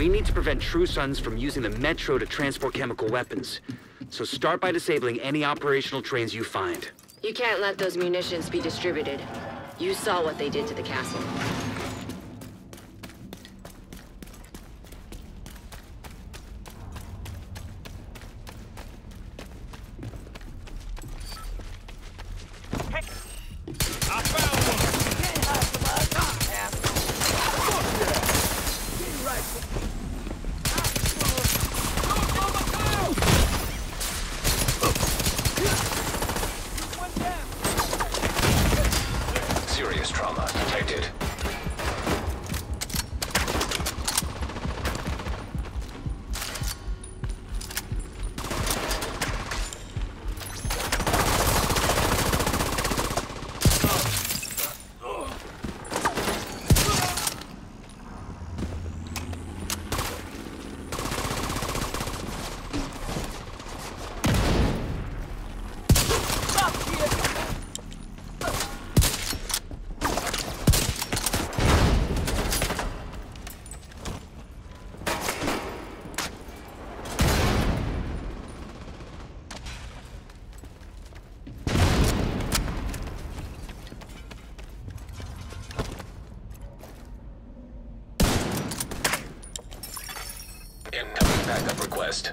We need to prevent True Sons from using the Metro to transport chemical weapons. So start by disabling any operational trains you find. You can't let those munitions be distributed. You saw what they did to the castle. Serious trauma detected. Incoming backup request.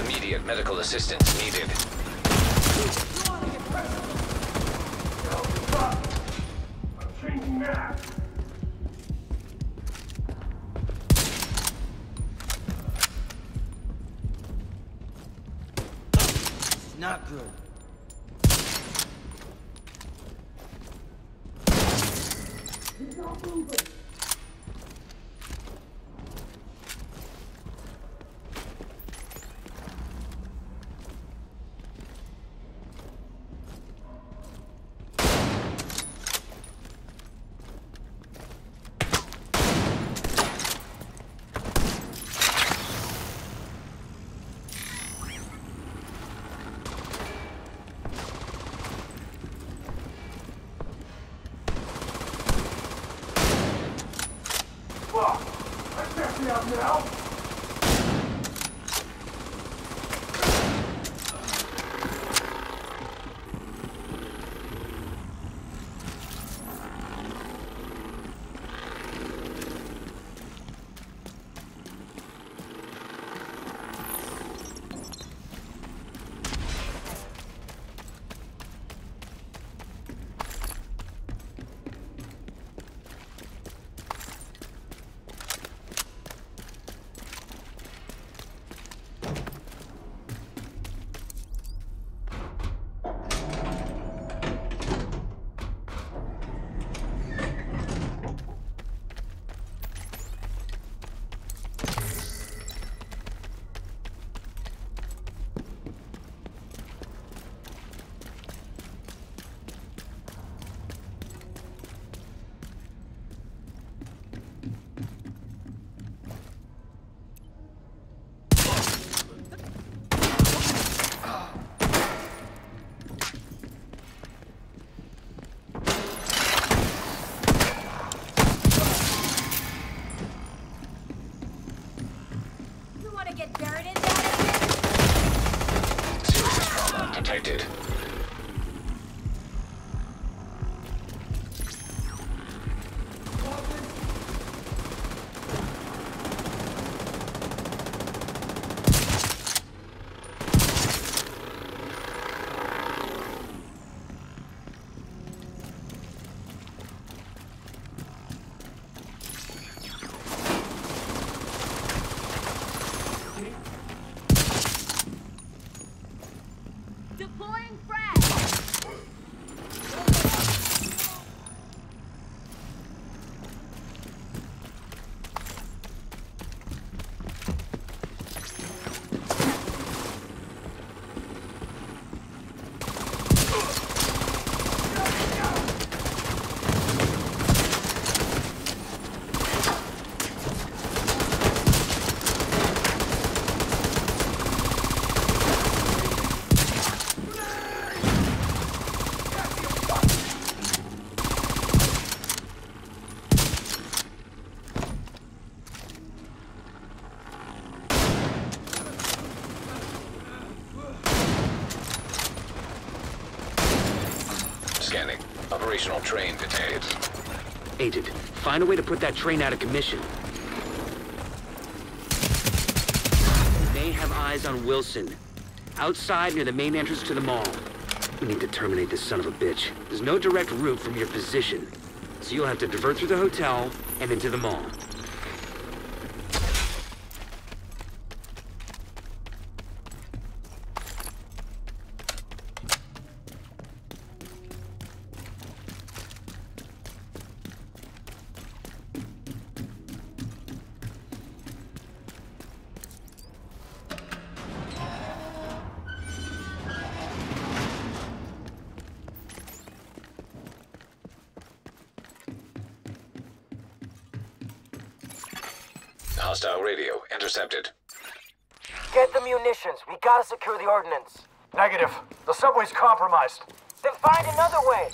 Immediate medical assistance down now. Scanning. Operational train detained. Agent, find a way to put that train out of commission. May have eyes on Wilson. Outside near the main entrance to the mall. We need to terminate this son of a bitch. There's no direct route from your position. So you'll have to divert through the hotel and into the mall. Hostile radio intercepted. Get the munitions. We gotta secure the ordnance. Negative. The subway's compromised. Then find another way.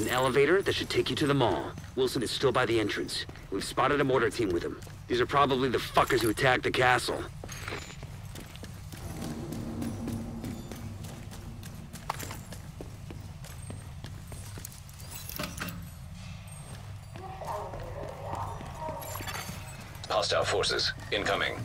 An elevator that should take you to the mall. Wilson is still by the entrance. We've spotted a mortar team with him. These are probably the fuckers who attacked the castle. Hostile forces incoming.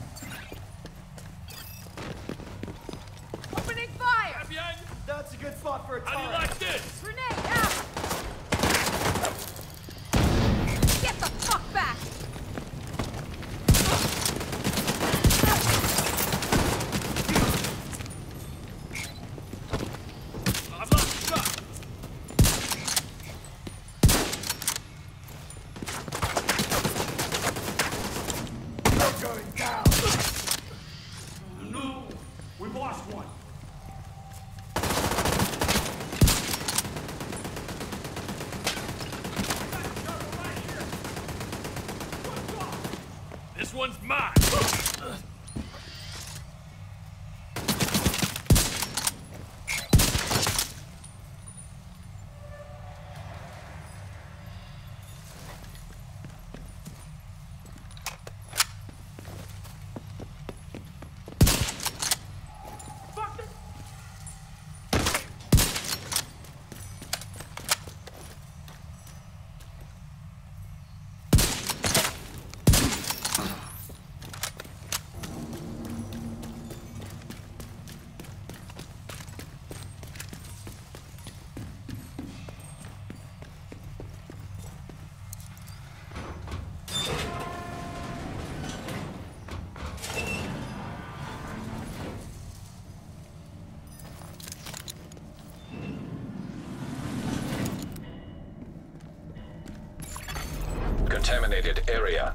Contaminated area.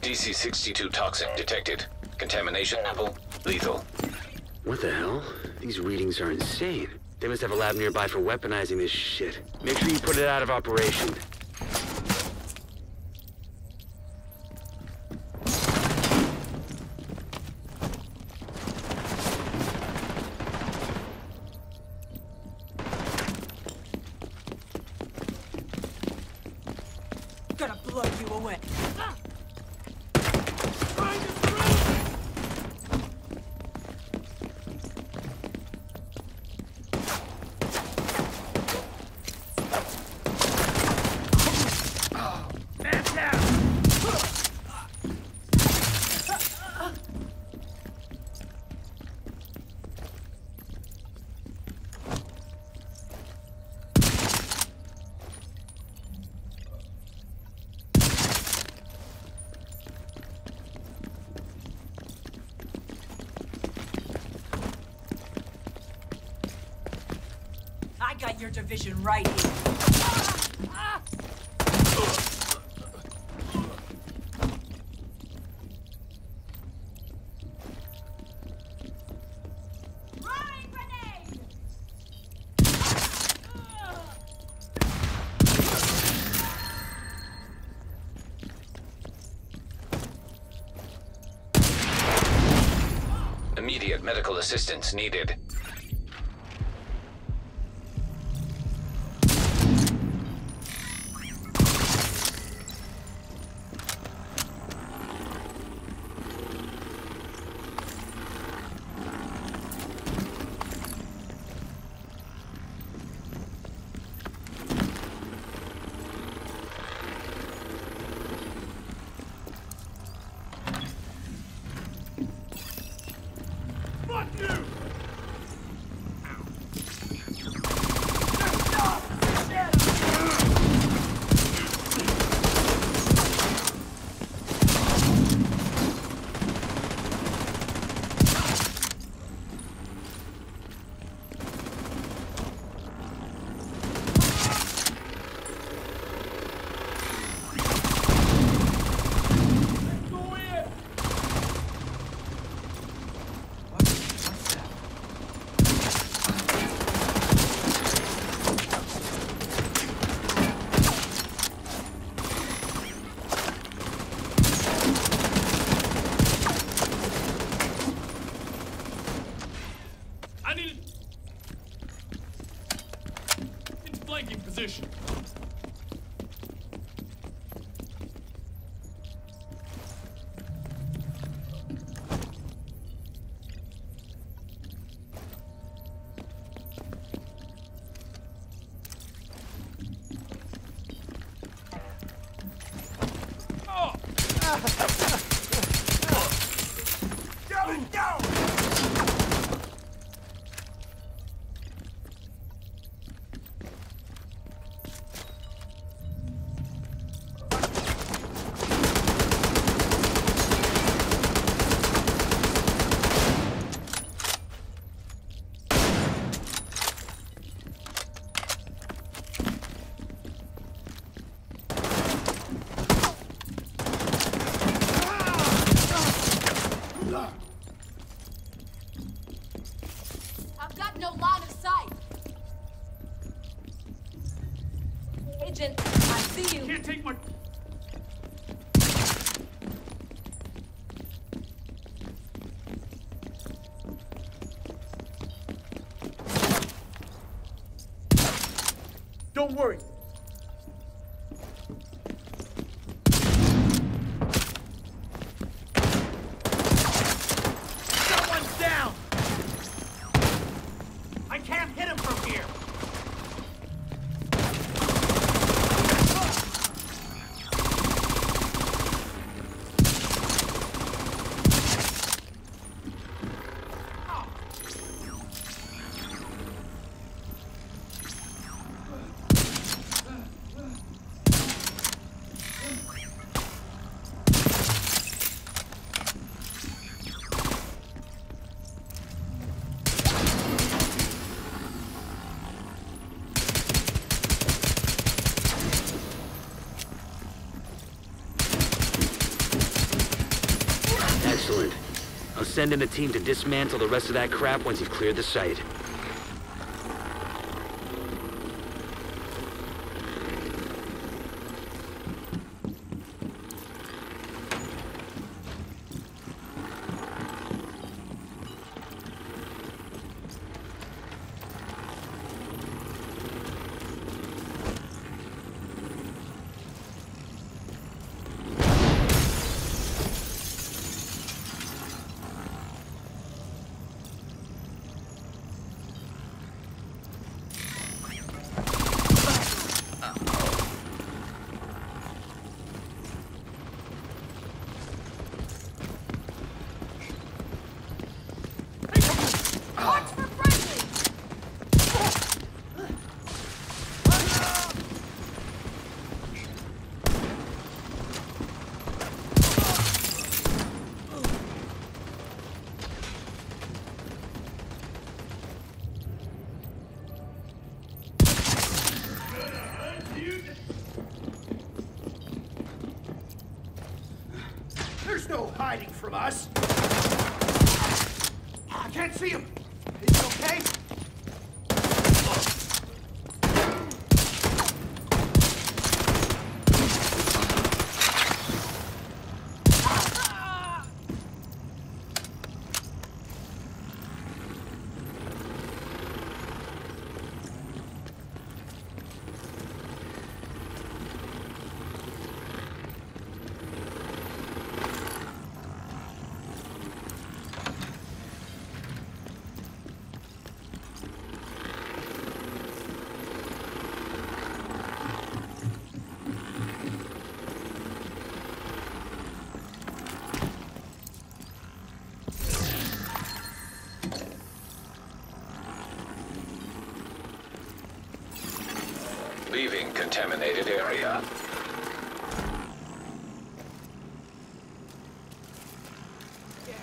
DC-62 toxic detected. Contamination level lethal. What the hell? These readings are insane. They must have a lab nearby for weaponizing this shit. Make sure you put it out of operation. Gonna blow you away. Your division right here. Immediate medical assistance needed. No line of sight. Agent, I see you. Can't take my... send in a team to dismantle the rest of that crap once you've cleared the site. contaminated area. Yeah,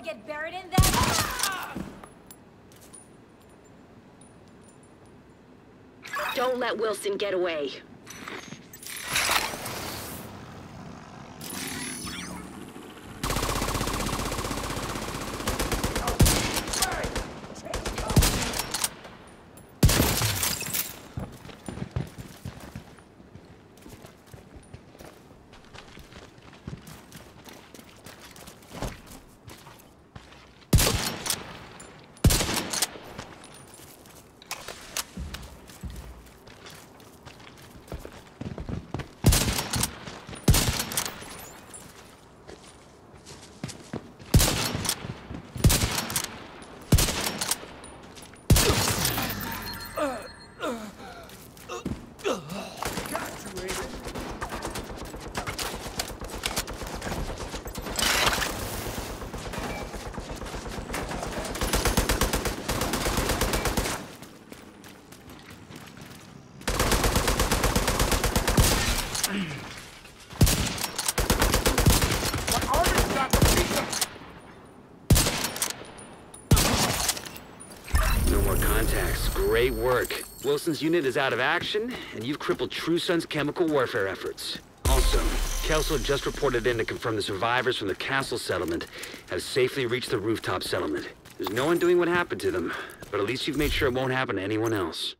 to get buried in that? Don't let Wilson get away. Wilson's unit is out of action, and you've crippled True Sons' chemical warfare efforts. Also, Kelso just reported in to confirm the survivors from the castle settlement have safely reached the rooftop settlement. There's no one doing what happened to them, but at least you've made sure it won't happen to anyone else.